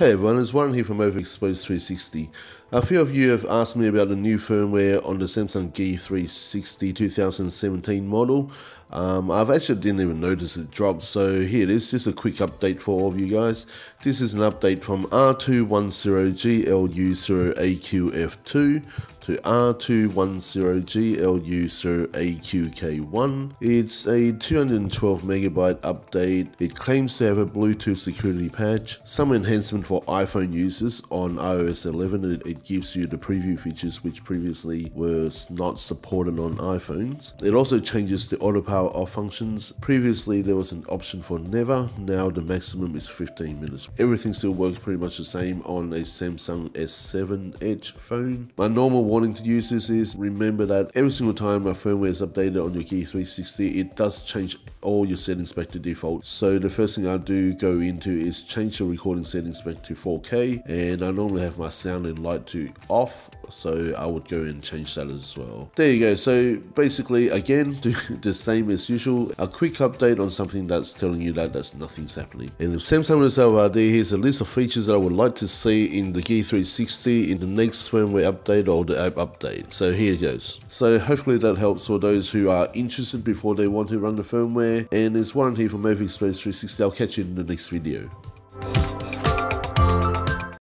Hey everyone, it's Warren here from Overexpose 360. A few of you have asked me about the new firmware on the Samsung Gear 360 2017 model. Um, I've actually didn't even notice it dropped, so here it is, just a quick update for all of you guys. This is an update from R210GLU0AQF2 to R210GLU0AQK1. It's a 212 megabyte update. It claims to have a Bluetooth security patch, some enhancement for iPhone users on iOS 11. It, it gives you the preview features which previously were not supported on iPhones. It also changes the auto power off functions. Previously there was an option for never, now the maximum is 15 minutes. Everything still works pretty much the same on a Samsung S7 Edge phone. My normal warning to users is remember that every single time a firmware is updated on your Gear 360, it does change all your settings back to default. So the first thing I do go into is change the recording settings back to 4K and I normally have my sound and light to off so I would go and change that as well. There you go. So basically, again, do the same as usual. A quick update on something that's telling you that there's nothing's happening. And if Samsung is there, here's a list of features that I would like to see in the Gear 360 in the next firmware update or the app update. So here it goes. So hopefully that helps for those who are interested before they want to run the firmware there, and there's one on here for Moving Space 360. I'll catch you in the next video.